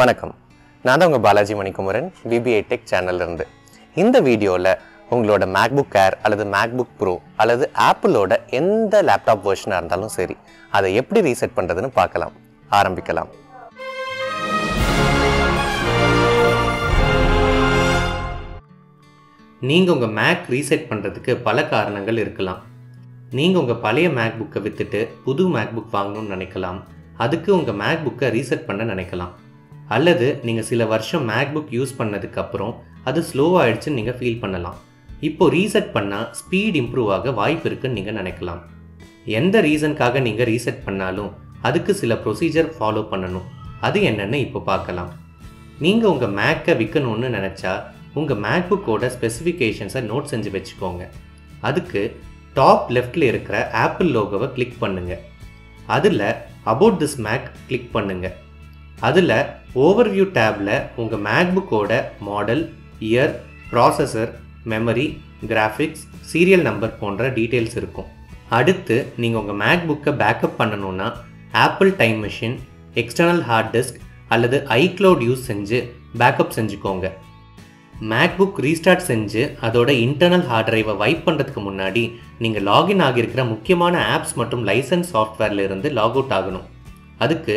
வணக்கம். நான் தான் உங்கள் பாலாஜி மணிக்குமரன் விபிஐ டெக் சேனல்லேருந்து இந்த வீடியோவில் உங்களோட மேக்புக் ஏர் அல்லது மேக்புக் ப்ரோ அல்லது ஆப்பிளோட எந்த லேப்டாப் வெர்ஷனாக இருந்தாலும் சரி அதை எப்படி ரீசெட் பண்ணுறதுன்னு பார்க்கலாம். ஆரம்பிக்கலாம். நீங்கள் உங்கள் மேக் ரீசெட் பண்ணுறதுக்கு பல காரணங்கள் இருக்கலாம். நீங்கள் உங்கள் பழைய மேக்புக்கை விற்றுட்டு புது மேக்புக் வாங்கணும்னு நினைக்கலாம். அதுக்கு உங்கள் மேக்புக்கை ரீசெட் பண்ண நினைக்கலாம். அல்லது நீங்கள் சில வருஷம் மேக்புக் யூஸ் பண்ணதுக்கப்புறம் அது ஸ்லோவாகிடுச்சுன்னு நீங்கள் ஃபீல் பண்ணலாம். இப்போ ரீசெட் பண்ணால் ஸ்பீட் இம்ப்ரூவ் ஆக வாய்ப்பு இருக்குன்னு நீங்கள் நினைக்கலாம். எந்த ரீசனுக்காக நீங்கள் ரீசெட் பண்ணாலும் அதுக்கு சில ப்ரொசீஜர் ஃபாலோ பண்ணணும். அது என்னென்னு இப்போ பார்க்கலாம். நீங்கள் உங்கள் மேக்கை விற்கணும்னு நினச்சா உங்கள் மேக்புக்கோட ஸ்பெசிஃபிகேஷன்ஸை நோட் செஞ்சு வச்சுக்கோங்க. அதுக்கு டாப் லெஃப்டில் இருக்கிற ஆப்பிள் லோகோவை கிளிக் பண்ணுங்கள் அதில் அபவுட் திஸ் மேக் கிளிக் பண்ணுங்கள் அதில் ஓவர்வியூ டேப்பில் உங்கள் மேக்புக்கோட model year processor memory graphics serial number போன்ற டீட்டெயில்ஸ் இருக்கும். அடுத்து நீங்கள் உங்கள் மேக்புக்கை பேக்கப் பண்ணணும்னா Apple time machine external hard disk அல்லது ஐக்ளவுட் யூஸ் செஞ்சு பேக்கப் செஞ்சுக்கோங்க. மேக்புக் ரீஸ்டார்ட் செஞ்சு அதோட இன்டர்னல் ஹார்ட் டிரைவை வைப் பண்ணுறதுக்கு முன்னாடி நீங்கள் லாகின் ஆகியிருக்கிற முக்கியமான ஆப்ஸ் மற்றும் லைசன்ஸ் சாஃப்ட்வேர்லேருந்து லாக் அவுட் ஆகணும். அதுக்கு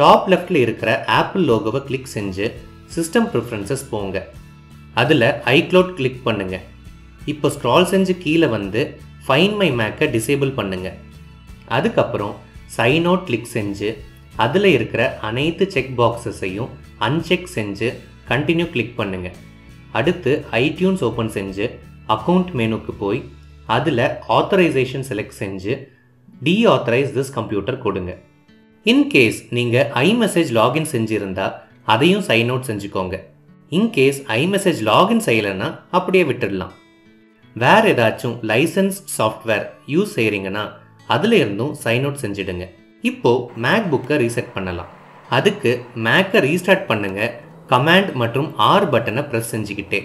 டாப் லெஃப்டில் இருக்கிற ஆப்பிள் லோகோவை கிளிக் செஞ்சு சிஸ்டம் ப்ரிஃபரன்சஸ் போங்க. அதில் ஐக்ளவுட் கிளிக் பண்ணுங்க. இப்போ ஸ்க்ரால் செஞ்சு கீழே வந்து ஃபைன் மை மேக்கை டிசேபிள் பண்ணுங்க. அதுக்கப்புறம் சைன் அவுட் கிளிக் செஞ்சு அதில் இருக்கிற அனைத்து செக் பாக்ஸஸையும் அன்செக் செஞ்சு கண்டினியூ கிளிக் பண்ணுங்க. அடுத்து ஐடியூன்ஸ் ஓப்பன் செஞ்சு அக்கௌண்ட் மெனுக்கு போய் அதில் ஆத்தரைசேஷன் செலக்ட் செஞ்சு டீஆத்தரைஸ் திஸ் கம்ப்யூட்டர் கொடுங்க. இன்கேஸ் நீங்கள் ஐமெசேஜ் லாகின் செஞ்சுருந்தா அதையும் சைன் அவுட் செஞ்சுக்கோங்க. இன்கேஸ் ஐமெசேஜ் லாகின் செய்யலைன்னா அப்படியே விட்டுடலாம். வேறு ஏதாச்சும் லைசன்ஸ் சாஃப்ட்வேர் யூஸ் செய்கிறீங்கன்னா அதில் இருந்தும் சைன் அவுட் செஞ்சிடுங்க. இப்போது மேக் புக்கை ரீசெட் பண்ணலாம். அதுக்கு மேக்கை ரீஸ்டார்ட் பண்ணுங்கள் கமாண்ட் மற்றும் ஆர் பட்டனை ப்ரெஸ் செஞ்சுக்கிட்டே.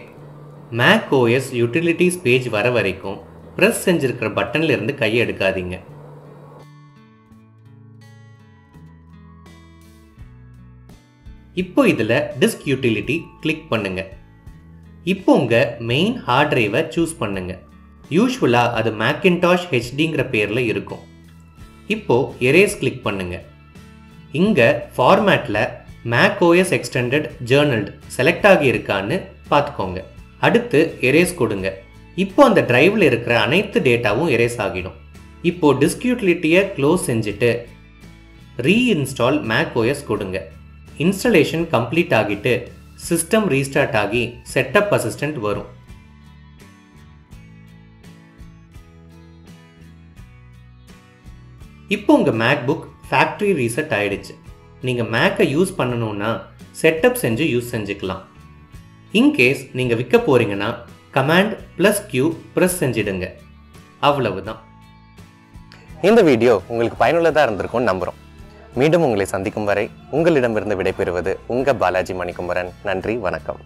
மேக் ஓஎஸ் யூட்டிலிட்டிஸ் பேஜ் வர வரைக்கும் ப்ரெஸ் செஞ்சுருக்கிற பட்டன்லேருந்து கையை எடுக்காதீங்க. இப்போ இதில் டிஸ்க் யூட்டிலிட்டி கிளிக் பண்ணுங்க. இப்போ உங்கள் மெயின் ஹார்ட் டிரைவை சூஸ் பண்ணுங்க. யூஸ்வலாக அது மேக்கின்டாஷ் ஹெச்டிங்கிற பேரில் இருக்கும். இப்போ எரேஸ் கிளிக் பண்ணுங்க. இங்கே ஃபார்மேட்டில் Mac OS extended journaled select ஆகியிருக்கான்னு பார்த்துக்கோங்க. அடுத்து எரேஸ் கொடுங்க. இப்போ அந்த டிரைவில் இருக்கிற அனைத்து டேட்டாவும் எரேஸ் ஆகிடும். இப்போ டிஸ்க் யூட்டிலிட்டியை க்ளோஸ் செஞ்சுட்டு ரீஇன்ஸ்டால் மேக் ஓஎஸ் கொடுங்க. இன்ஸ்டலேஷன் கம்ப்ளீட் ஆகிட்டு சிஸ்டம் ரீஸ்டார்ட் ஆகி செட்டப் அசிஸ்டன்ட் வரும். இப்போ உங்கள் மேக்புக் ஃபேக்ட்ரி ரீசெட் ஆயிடுச்சு. நீங்கள் மேக்கை யூஸ் பண்ணணும்னா செட்டப் செஞ்சு யூஸ் செஞ்சுக்கலாம். இன்கேஸ் நீங்கள் விற்க போகிறீங்கன்னா கமாண்ட் ப்ளஸ் கியூ ப்ரெஸ் செஞ்சிடுங்க. அவ்வளவுதான். இந்த வீடியோ உங்களுக்கு பயனுள்ளதாக இருந்திருக்கும்னு நம்புகிறோம் மீண்டும் உங்களை சந்திக்கும் வரை உங்களிடமிருந்து விடைபெறுவது உங்கள் பாலாஜி மணிக்குமரன். நன்றி வணக்கம்.